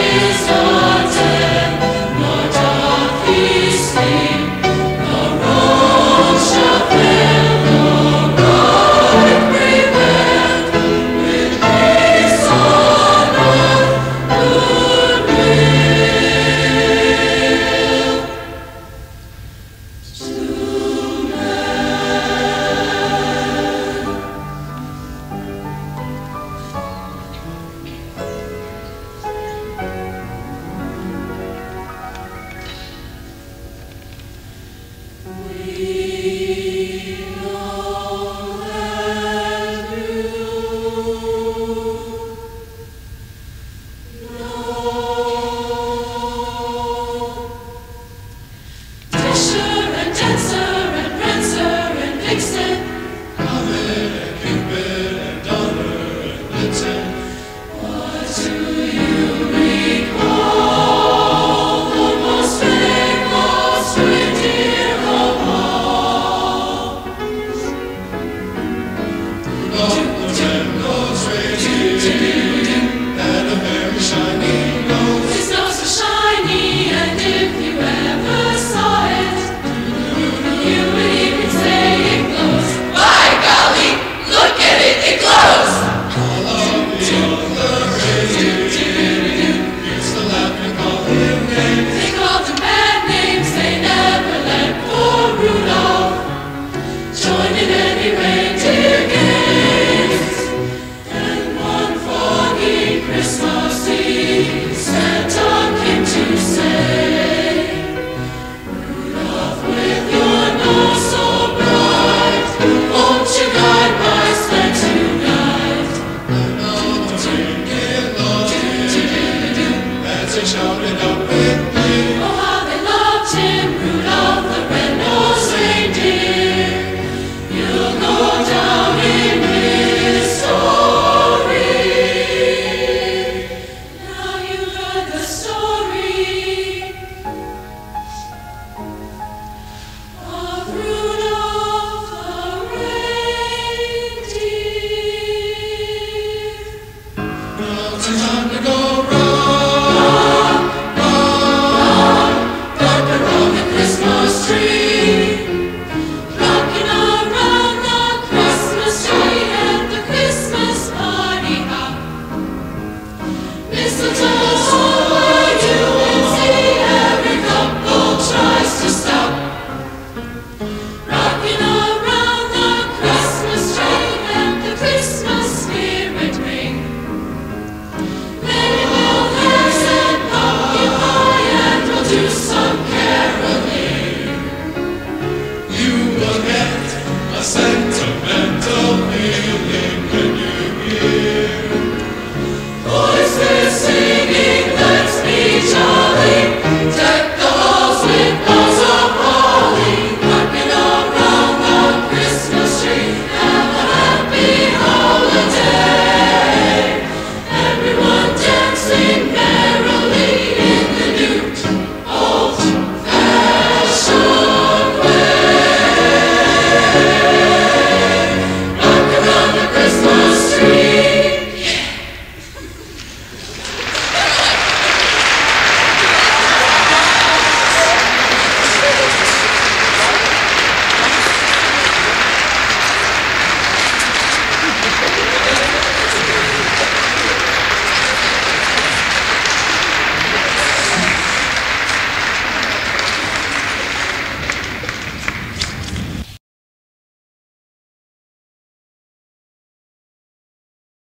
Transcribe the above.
is so